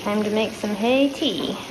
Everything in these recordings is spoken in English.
Time to make some hay tea.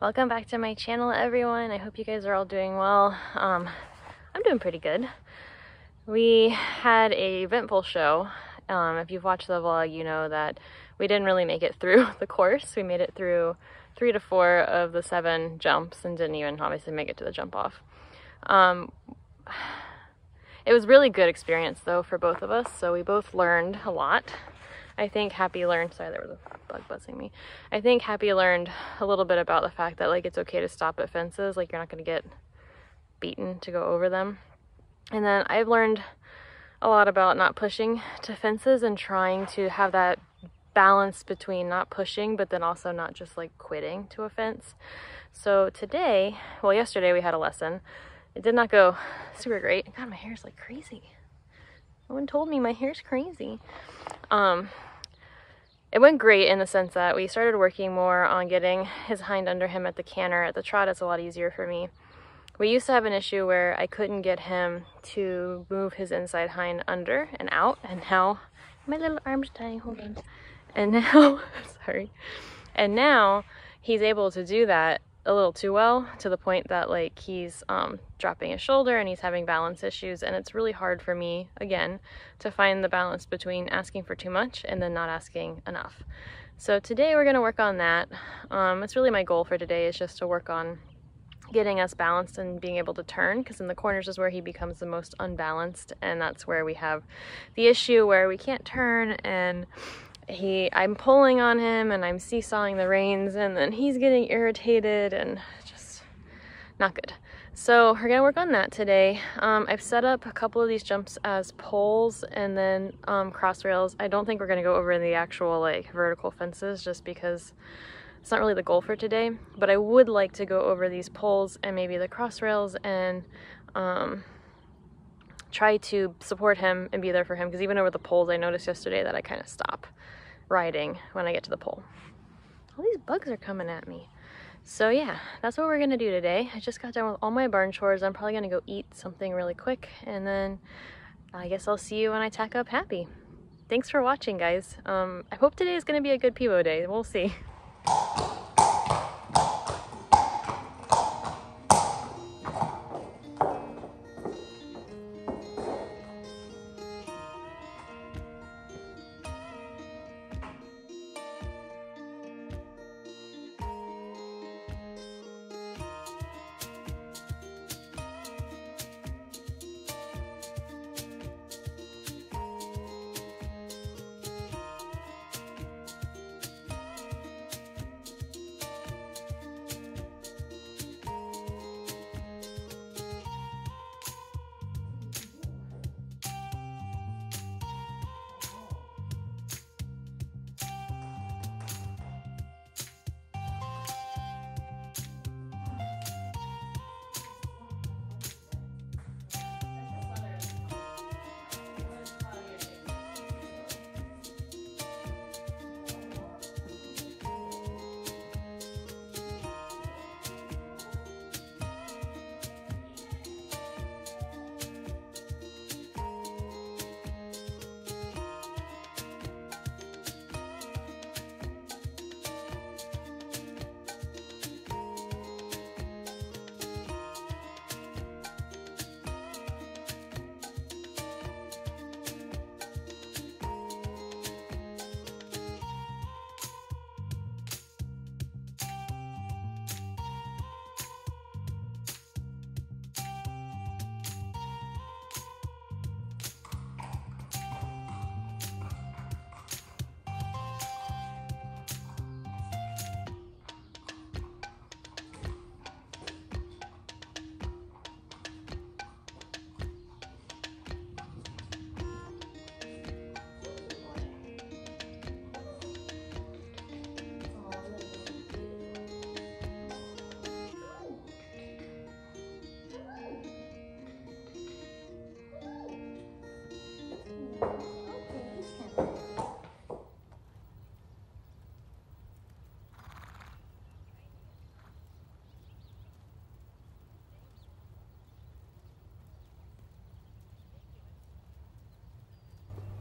Welcome back to my channel everyone. I hope you guys are all doing well. Um, I'm doing pretty good. We had a Ventpole show. Um, if you've watched the vlog, you know that we didn't really make it through the course. We made it through three to four of the seven jumps and didn't even obviously make it to the jump off. Um, it was really good experience though for both of us. So we both learned a lot. I think Happy learned, sorry, there was a bug buzzing me. I think Happy learned a little bit about the fact that like it's okay to stop at fences, like you're not gonna get beaten to go over them. And then I've learned a lot about not pushing to fences and trying to have that balance between not pushing, but then also not just like quitting to a fence. So today, well, yesterday we had a lesson. It did not go super great. God, my hair's like crazy. No one told me my hair's crazy. Um, it went great in the sense that we started working more on getting his hind under him at the canter. At the trot, it's a lot easier for me. We used to have an issue where I couldn't get him to move his inside hind under and out, and now my little arm's dying, hold on. And now, sorry, and now he's able to do that a little too well to the point that like he's um, dropping his shoulder and he's having balance issues and it's really hard for me again to find the balance between asking for too much and then not asking enough. So today we're going to work on that. Um, it's really my goal for today is just to work on getting us balanced and being able to turn because in the corners is where he becomes the most unbalanced and that's where we have the issue where we can't turn and he I'm pulling on him and I'm seesawing the reins and then he's getting irritated and just not good. So we're gonna work on that today. Um, I've set up a couple of these jumps as poles and then um, cross rails. I don't think we're gonna go over in the actual like vertical fences just because it's not really the goal for today, but I would like to go over these poles and maybe the cross rails and um, try to support him and be there for him because even over the poles I noticed yesterday that I kind of stop riding when I get to the pole. All these bugs are coming at me. So yeah, that's what we're gonna do today. I just got done with all my barn chores. I'm probably gonna go eat something really quick and then I guess I'll see you when I tack up happy. Thanks for watching guys. Um, I hope today is gonna be a good Pivo day. We'll see.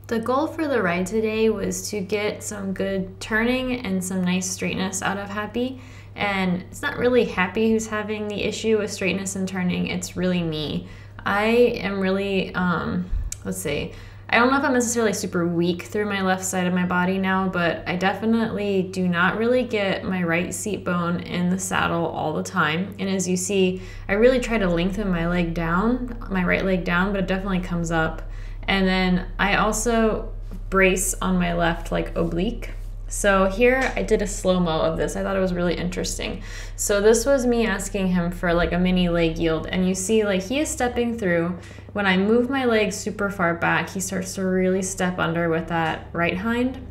The goal for the ride today was to get some good turning and some nice straightness out of Happy. And it's not really Happy who's having the issue with straightness and turning, it's really me. I am really, um, let's see, I don't know if I'm necessarily super weak through my left side of my body now, but I definitely do not really get my right seat bone in the saddle all the time. And as you see, I really try to lengthen my leg down, my right leg down, but it definitely comes up. And then I also brace on my left like oblique. So here I did a slow-mo of this. I thought it was really interesting. So this was me asking him for like a mini leg yield. And you see like he is stepping through. When I move my leg super far back, he starts to really step under with that right hind.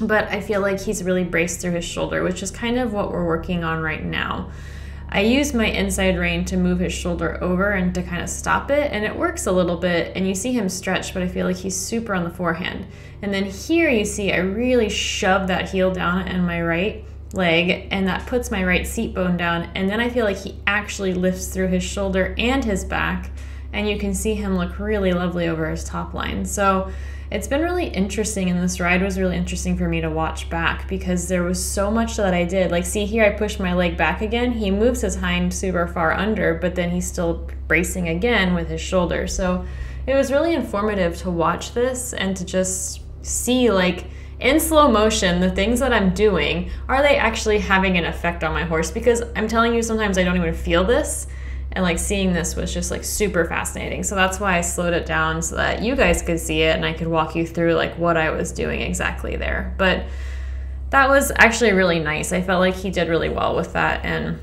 But I feel like he's really braced through his shoulder, which is kind of what we're working on right now. I use my inside rein to move his shoulder over and to kind of stop it, and it works a little bit. And you see him stretch, but I feel like he's super on the forehand. And then here you see I really shove that heel down in my right leg, and that puts my right seat bone down. And then I feel like he actually lifts through his shoulder and his back, and you can see him look really lovely over his top line. So it's been really interesting and this ride was really interesting for me to watch back because there was so much that I did. Like see here I pushed my leg back again. He moves his hind super far under, but then he's still bracing again with his shoulder. So it was really informative to watch this and to just see like in slow motion the things that I'm doing are they actually having an effect on my horse because I'm telling you sometimes I don't even feel this and like seeing this was just like super fascinating. So that's why i slowed it down so that you guys could see it and i could walk you through like what i was doing exactly there. But that was actually really nice. I felt like he did really well with that and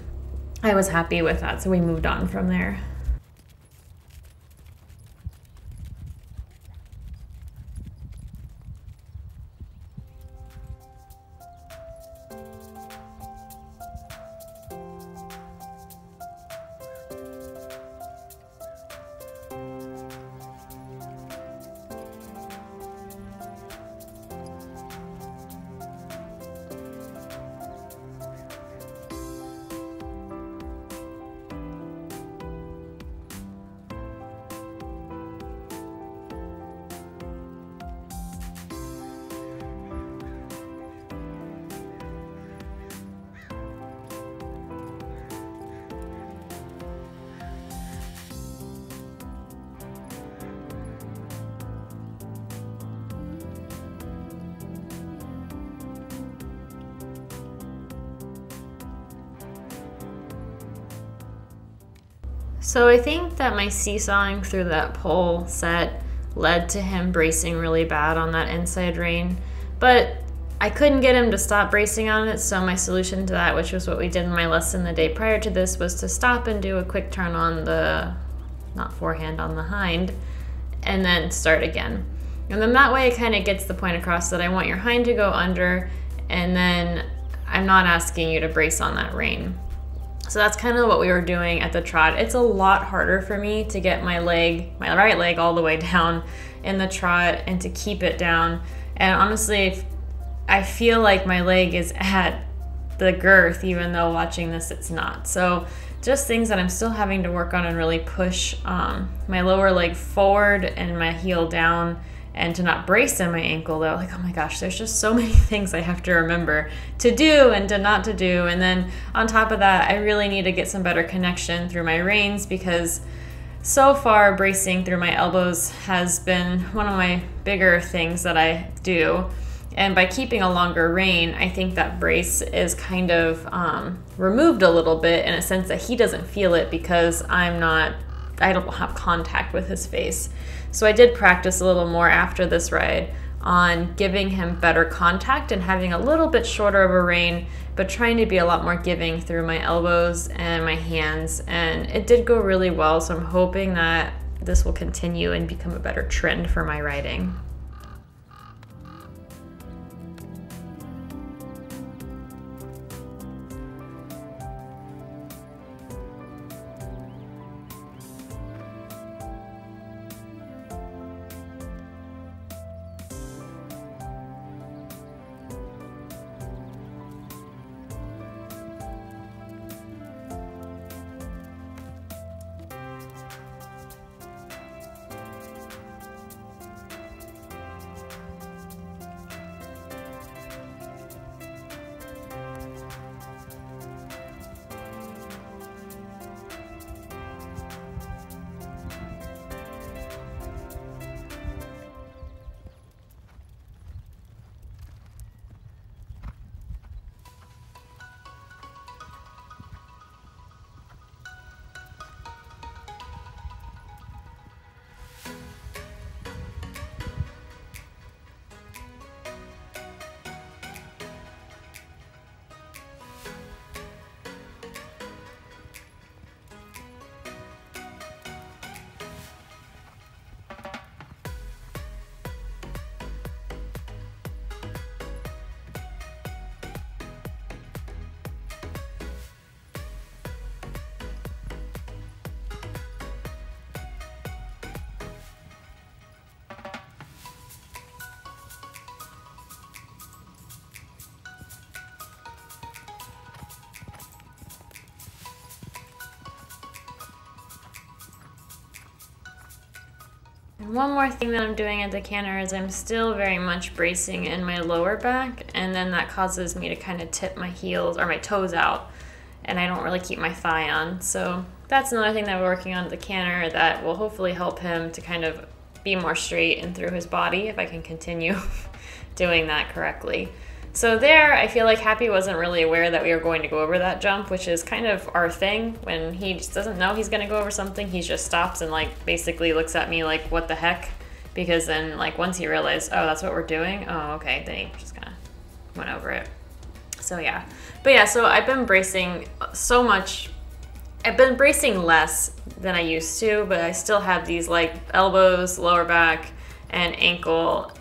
i was happy with that. So we moved on from there So I think that my seesawing through that pole set led to him bracing really bad on that inside rein. But I couldn't get him to stop bracing on it, so my solution to that, which was what we did in my lesson the day prior to this, was to stop and do a quick turn on the, not forehand, on the hind, and then start again. And then that way it kind of gets the point across that I want your hind to go under, and then I'm not asking you to brace on that rein. So that's kind of what we were doing at the trot. It's a lot harder for me to get my leg, my right leg all the way down in the trot and to keep it down. And honestly, I feel like my leg is at the girth, even though watching this it's not. So just things that I'm still having to work on and really push um, my lower leg forward and my heel down and to not brace in my ankle though like oh my gosh there's just so many things i have to remember to do and to not to do. And then on top of that i really need to get some better connection through my reins because so far bracing through my elbows has been one of my bigger things that i do. And by keeping a longer rein i think that brace is kind of um, removed a little bit in a sense that he doesn't feel it because i'm not i don't have contact with his face so I did practice a little more after this ride on giving him better contact and having a little bit shorter of a rein, but trying to be a lot more giving through my elbows and my hands. And it did go really well, so I'm hoping that this will continue and become a better trend for my riding. One more thing that I'm doing at the canter is I'm still very much bracing in my lower back, and then that causes me to kind of tip my heels or my toes out, and I don't really keep my thigh on. So that's another thing that we're working on at the canter that will hopefully help him to kind of be more straight and through his body if I can continue doing that correctly. So there, I feel like Happy wasn't really aware that we were going to go over that jump, which is kind of our thing. When he just doesn't know he's going to go over something, he just stops and like basically looks at me like, what the heck? Because then like once he realized, oh, that's what we're doing. Oh, okay. Then he just kind of went over it. So yeah. But yeah, so I've been bracing so much. I've been bracing less than I used to, but I still have these like elbows, lower back, and ankle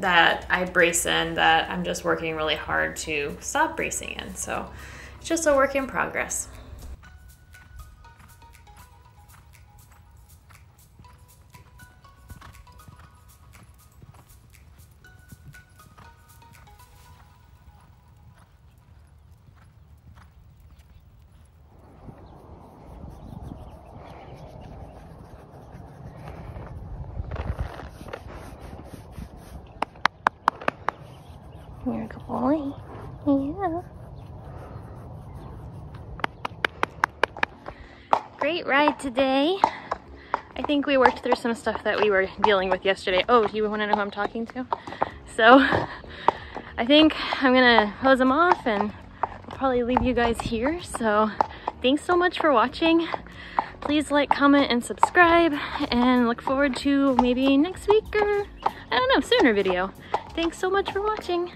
that I brace in that I'm just working really hard to stop bracing in. So it's just a work in progress. Today. I think we worked through some stuff that we were dealing with yesterday. Oh, do you want to know who I'm talking to? So, I think I'm gonna hose them off and I'll probably leave you guys here. So, thanks so much for watching. Please like, comment, and subscribe, and look forward to maybe next week or, I don't know, sooner video. Thanks so much for watching.